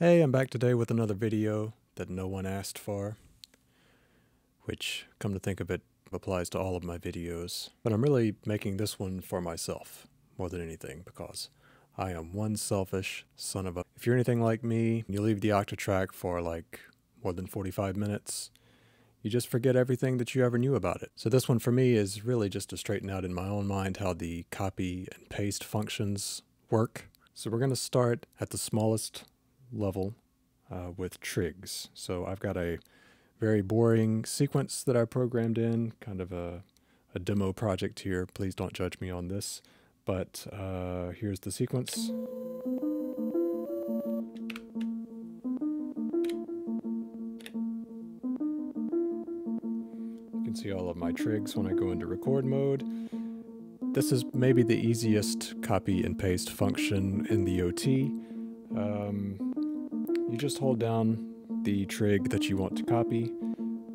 Hey, I'm back today with another video that no one asked for, which, come to think of it, applies to all of my videos. But I'm really making this one for myself more than anything because I am one selfish son of a. If you're anything like me, you leave the Octatrack for like more than 45 minutes, you just forget everything that you ever knew about it. So this one for me is really just to straighten out in my own mind how the copy and paste functions work. So we're going to start at the smallest level uh, with trigs. So I've got a very boring sequence that I programmed in, kind of a, a demo project here. Please don't judge me on this. But uh, here's the sequence. You can see all of my trigs when I go into record mode. This is maybe the easiest copy and paste function in the OT. Um, you just hold down the trig that you want to copy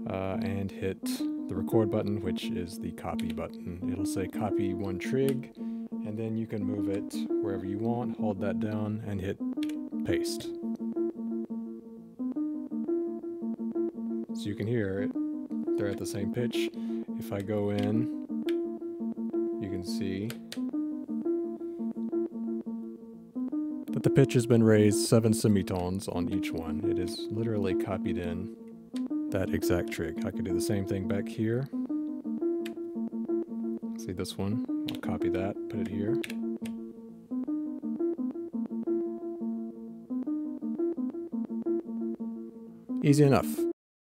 uh, and hit the record button, which is the copy button. It'll say copy one trig, and then you can move it wherever you want, hold that down, and hit paste. So you can hear it, they're at the same pitch. If I go in, you can see that the pitch has been raised seven semitones on each one. It is literally copied in that exact trig. I could do the same thing back here. See this one? I'll copy that, put it here. Easy enough.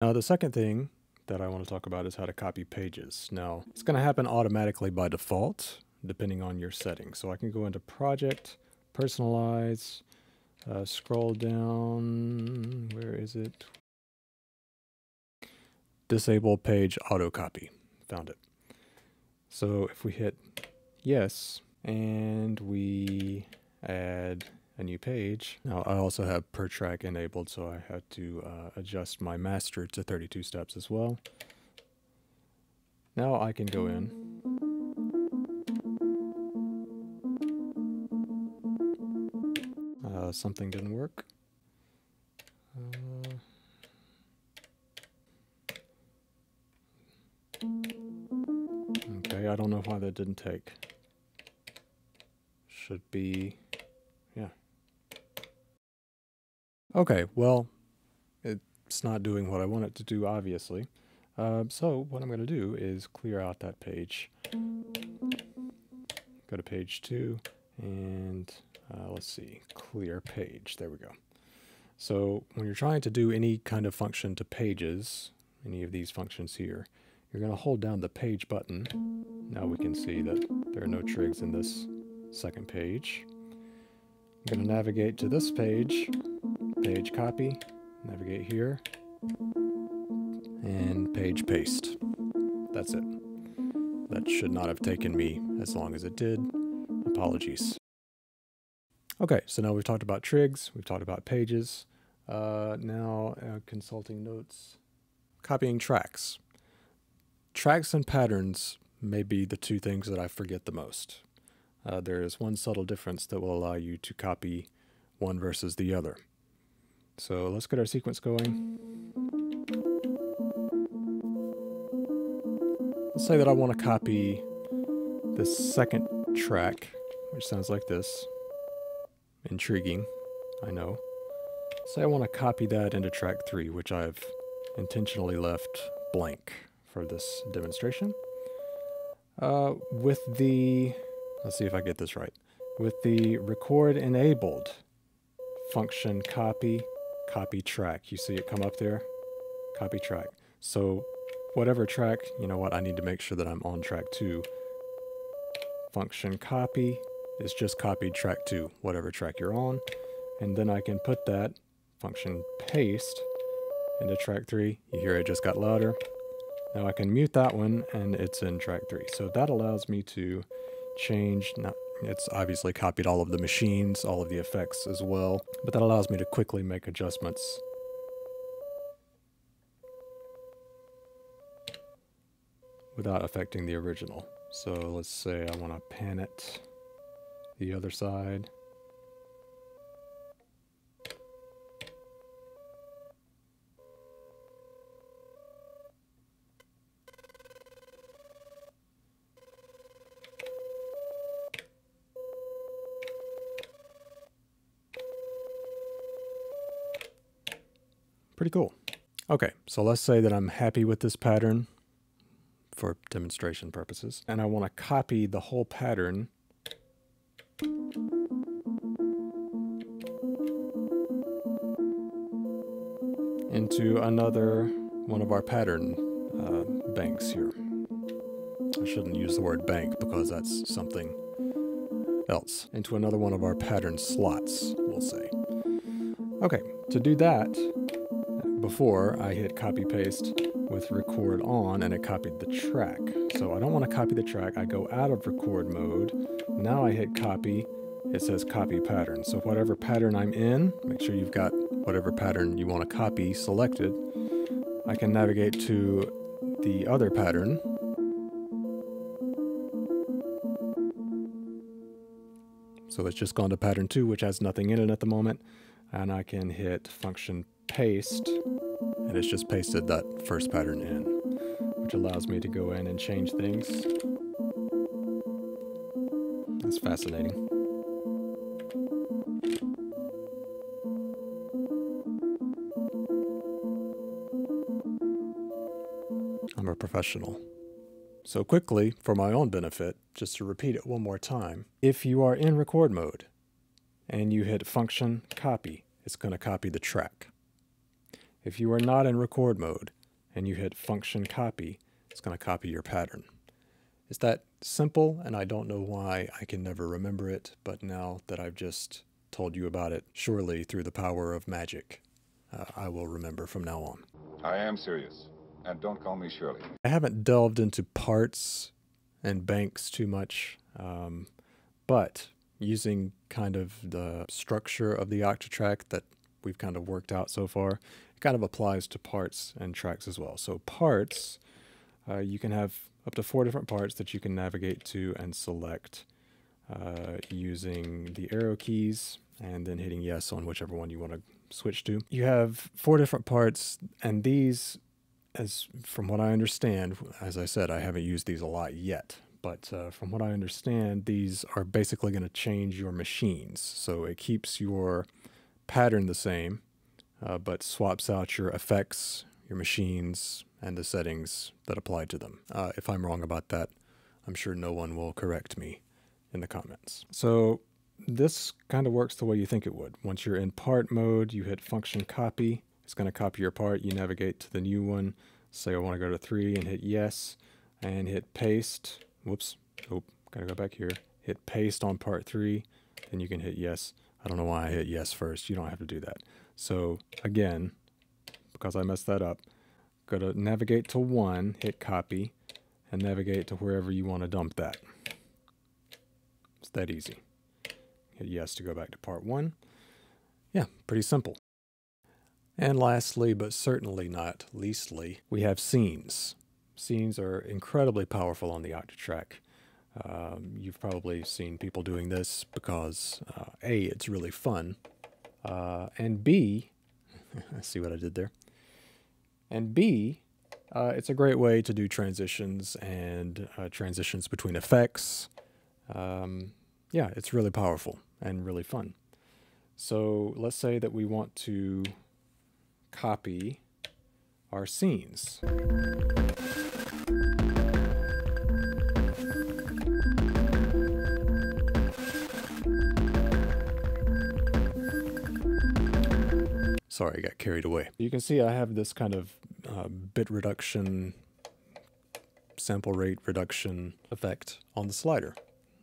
Now the second thing that I want to talk about is how to copy pages. Now, it's going to happen automatically by default, depending on your settings. So I can go into Project, personalize, uh, scroll down, where is it? Disable page auto copy, found it. So if we hit yes, and we add a new page. Now I also have per track enabled, so I had to uh, adjust my master to 32 steps as well. Now I can go in something didn't work. Uh, okay, I don't know why that didn't take. Should be, yeah. Okay, well, it's not doing what I want it to do, obviously. Uh, so what I'm going to do is clear out that page. Go to page two and uh, let's see, clear page. There we go. So when you're trying to do any kind of function to pages, any of these functions here, you're going to hold down the page button. Now we can see that there are no trigs in this second page. I'm going to navigate to this page, page copy, navigate here, and page paste. That's it. That should not have taken me as long as it did. Apologies. Okay, so now we've talked about trigs, we've talked about pages. Uh, now, uh, consulting notes. Copying tracks. Tracks and patterns may be the two things that I forget the most. Uh, there is one subtle difference that will allow you to copy one versus the other. So let's get our sequence going. Let's say that I want to copy the second track, which sounds like this. Intriguing, I know. Say I want to copy that into track 3, which I've intentionally left blank for this demonstration. Uh, with the, let's see if I get this right, with the record enabled function copy, copy track. You see it come up there? Copy track. So whatever track, you know what, I need to make sure that I'm on track 2. Function copy, is just copied track 2, whatever track you're on, and then I can put that function paste into track 3. You hear it just got louder. Now I can mute that one and it's in track 3. So that allows me to change, not, it's obviously copied all of the machines, all of the effects as well, but that allows me to quickly make adjustments without affecting the original. So let's say I want to pan it the other side. Pretty cool. Okay, so let's say that I'm happy with this pattern for demonstration purposes, and I want to copy the whole pattern into another one of our pattern uh, banks here. I shouldn't use the word bank because that's something else. Into another one of our pattern slots, we'll say. Okay, to do that, before I hit copy paste with record on and it copied the track. So I don't want to copy the track. I go out of record mode. Now I hit copy. It says copy pattern. So whatever pattern I'm in, make sure you've got whatever pattern you want to copy selected. I can navigate to the other pattern. So it's just gone to pattern 2, which has nothing in it at the moment. And I can hit function paste, and it's just pasted that first pattern in, which allows me to go in and change things. That's fascinating. Professional. So quickly, for my own benefit, just to repeat it one more time, if you are in record mode and you hit function copy, it's going to copy the track. If you are not in record mode and you hit function copy, it's going to copy your pattern. It's that simple, and I don't know why I can never remember it, but now that I've just told you about it, surely through the power of magic, uh, I will remember from now on. I am serious. And don't call me Shirley. I haven't delved into parts and banks too much, um, but using kind of the structure of the Octatrack that we've kind of worked out so far, it kind of applies to parts and tracks as well. So parts, uh, you can have up to four different parts that you can navigate to and select uh, using the arrow keys and then hitting yes on whichever one you want to switch to. You have four different parts and these, as from what I understand, as I said, I haven't used these a lot yet, but uh, from what I understand, these are basically going to change your machines. So it keeps your pattern the same, uh, but swaps out your effects, your machines, and the settings that apply to them. Uh, if I'm wrong about that, I'm sure no one will correct me in the comments. So this kind of works the way you think it would. Once you're in part mode, you hit function copy. It's going to copy your part. You navigate to the new one. Say I want to go to 3 and hit yes, and hit paste. Whoops. Oh, got to go back here. Hit paste on part 3. Then you can hit yes. I don't know why I hit yes first. You don't have to do that. So again, because I messed that up, go to navigate to 1, hit copy, and navigate to wherever you want to dump that. It's that easy. Hit yes to go back to part 1. Yeah, pretty simple. And lastly, but certainly not leastly, we have scenes. Scenes are incredibly powerful on the Octatrack. Um, you've probably seen people doing this because uh, A, it's really fun, uh, and B, see what I did there, and B, uh, it's a great way to do transitions and uh, transitions between effects. Um, yeah, it's really powerful and really fun. So let's say that we want to copy our scenes. Sorry, I got carried away. You can see I have this kind of uh, bit reduction, sample rate reduction effect on the slider.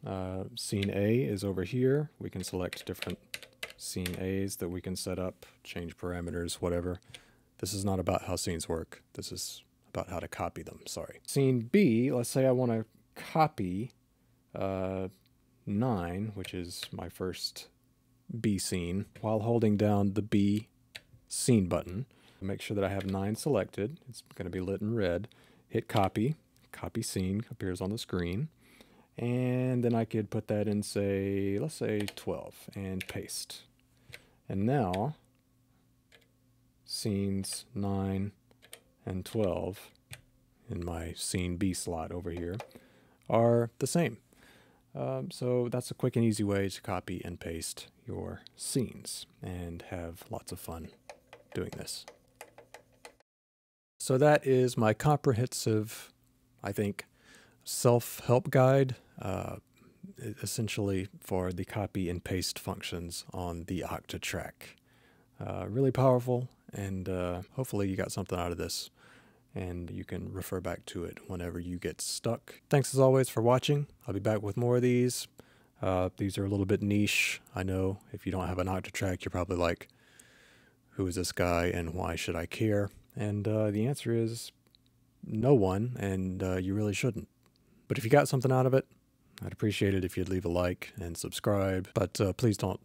Uh, scene A is over here. We can select different scene A's that we can set up, change parameters, whatever. This is not about how scenes work. This is about how to copy them, sorry. Scene B, let's say I want to copy uh, 9, which is my first B scene, while holding down the B scene button. Make sure that I have 9 selected. It's going to be lit in red. Hit copy. Copy scene appears on the screen. And then I could put that in, say, let's say 12, and paste. And now, scenes 9 and 12 in my scene B slot over here are the same. Um, so that's a quick and easy way to copy and paste your scenes and have lots of fun doing this. So that is my comprehensive, I think, self-help guide, uh, essentially for the copy and paste functions on the Octatrack. Uh, really powerful, and uh, hopefully you got something out of this, and you can refer back to it whenever you get stuck. Thanks as always for watching. I'll be back with more of these. Uh, these are a little bit niche. I know if you don't have an Octatrack, you're probably like, who is this guy and why should I care? And uh, the answer is no one, and uh, you really shouldn't. But if you got something out of it, I'd appreciate it if you'd leave a like and subscribe. But uh, please don't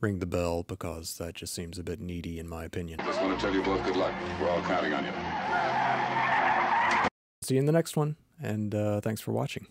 ring the bell because that just seems a bit needy in my opinion. Just want to tell you both good luck. We're all counting on you. See you in the next one, and uh, thanks for watching.